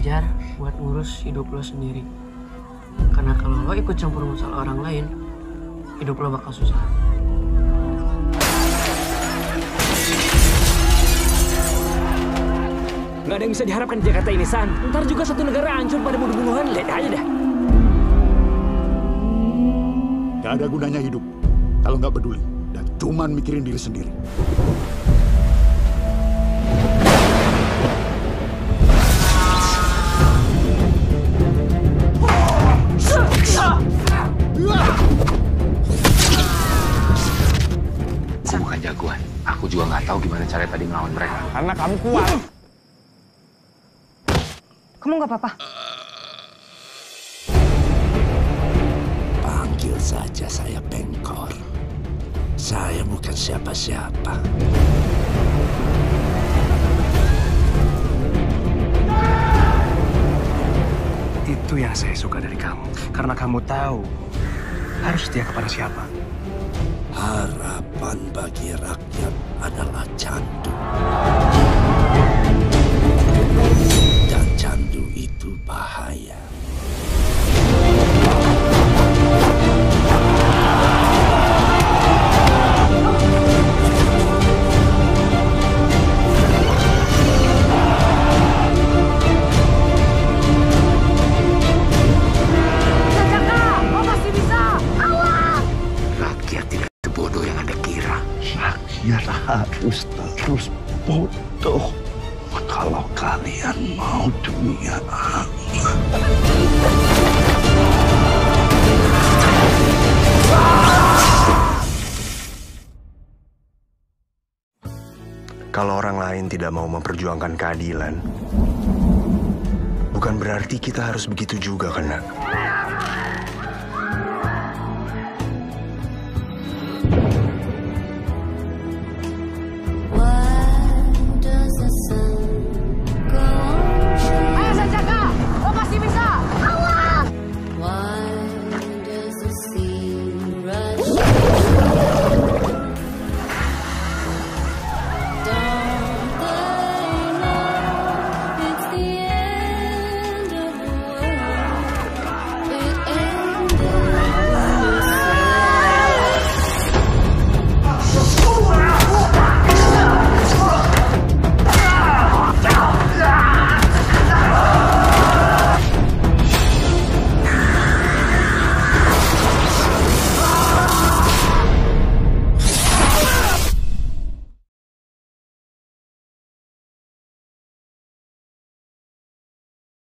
belajar buat ngurus hidup lo sendiri. Karena kalau lo ikut campur masalah orang lain, hidup lo bakal susah. Gak ada yang bisa diharapkan di Jakarta ini, San. Ntar juga satu negara hancur pada bunuh-bunuhan. Lihat aja dah. Gak ada gunanya hidup kalau nggak peduli dan cuman mikirin diri sendiri. Juga nggak tahu gimana cara tadi ngelawan mereka. Karena kamu kuat. Kamu nggak apa-apa? Panggil saja saya Pengkor. Saya bukan siapa-siapa. Itu yang saya suka dari kamu. Karena kamu tahu harus setia kepada siapa. Harapan bagi rakyat adalah candu. Dan candu itu bahaya. Harus terus bodoh. Kalau kalian mau dunia. Kalau orang lain tidak mau memperjuangkan keadilan, bukan berarti kita harus begitu juga, nak?